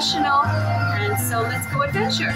and. And so let's go adventure.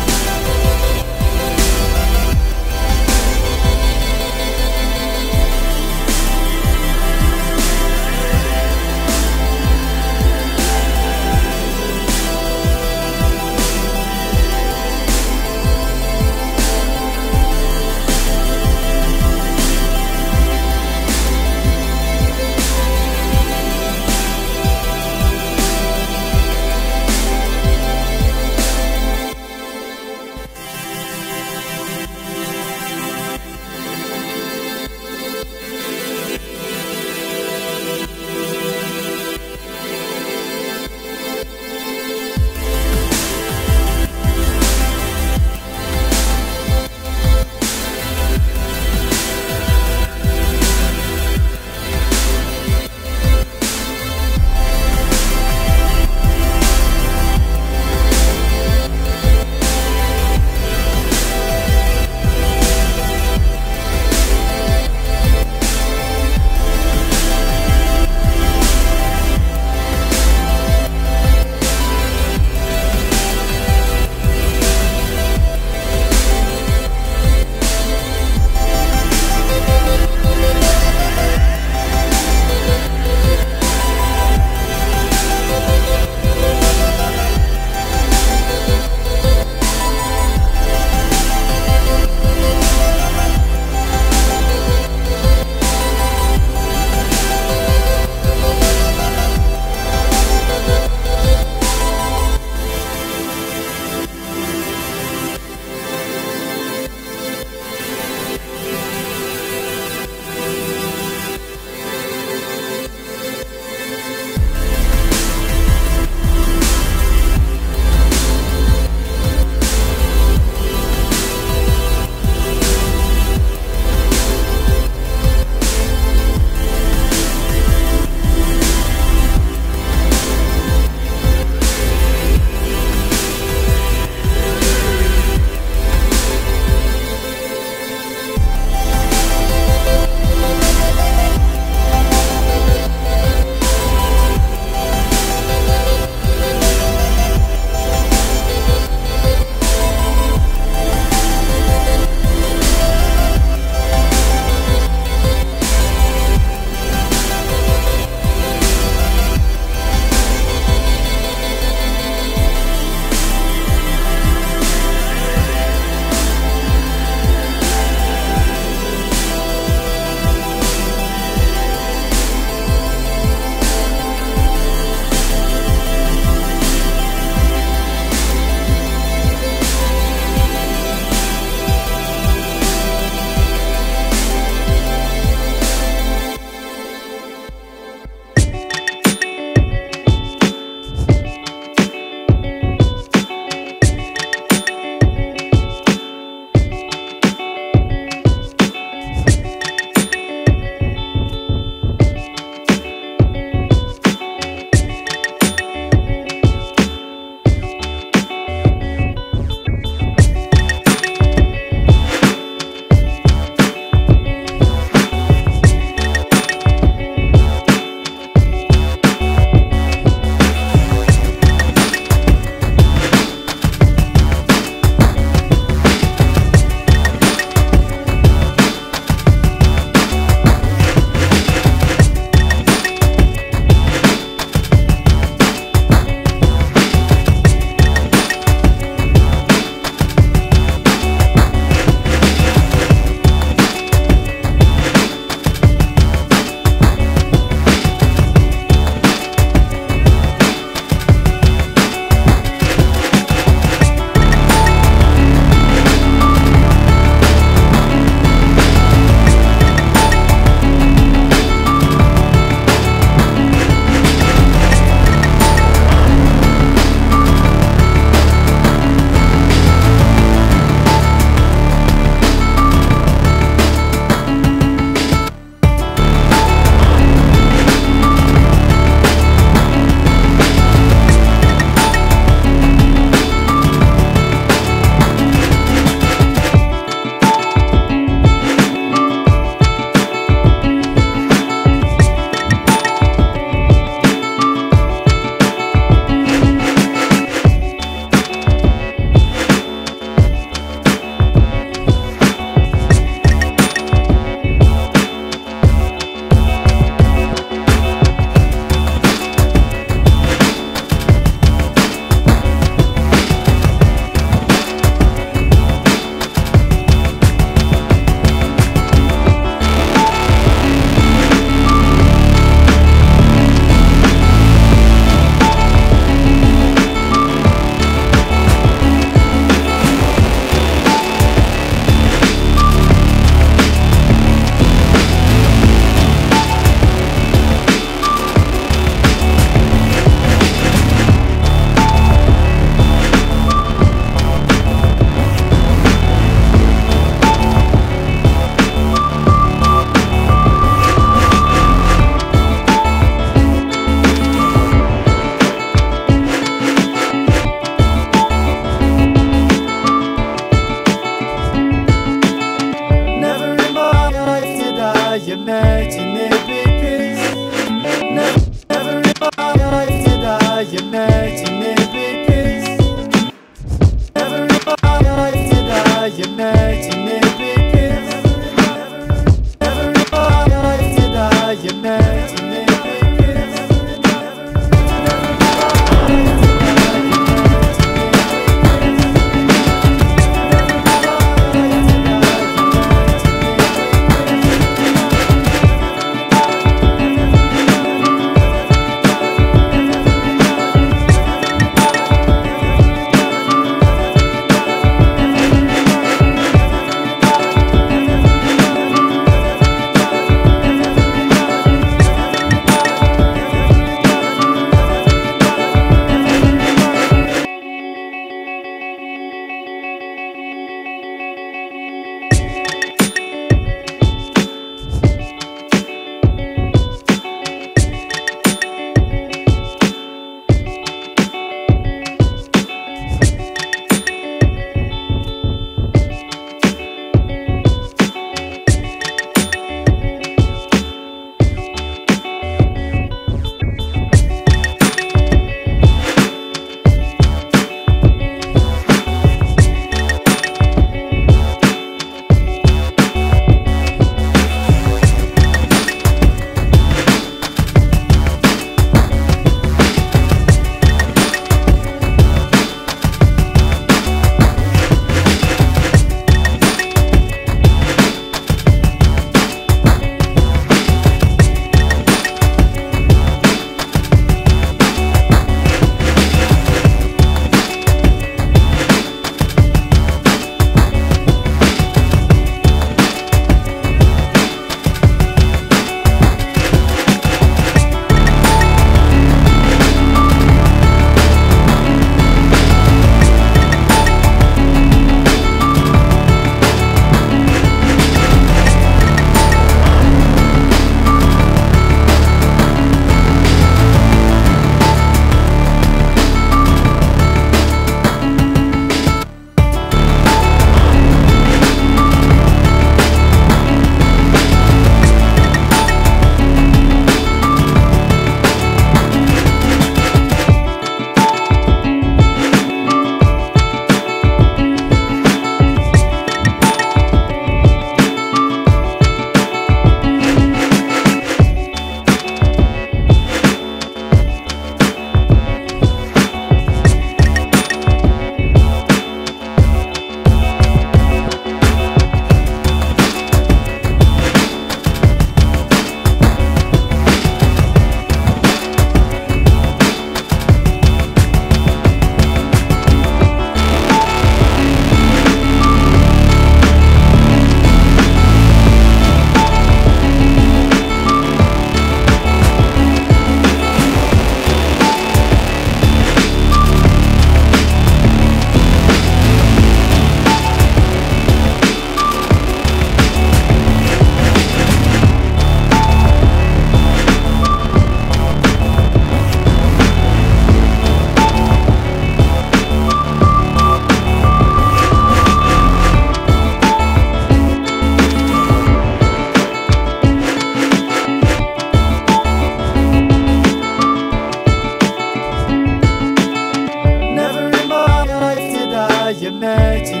Imagine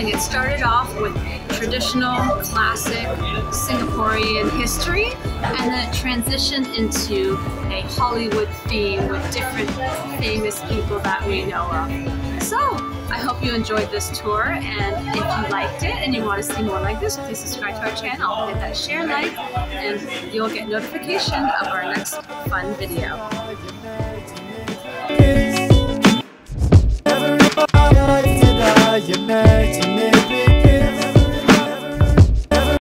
interesting. It started off with traditional, classic Singaporean history, and then it transitioned into a Hollywood theme with different famous people that we know of. So I hope you enjoyed this tour, and if you liked it and you want to see more like this, please subscribe to our channel, hit that share like, and you'll get notification of our next fun video. imagine, imagine.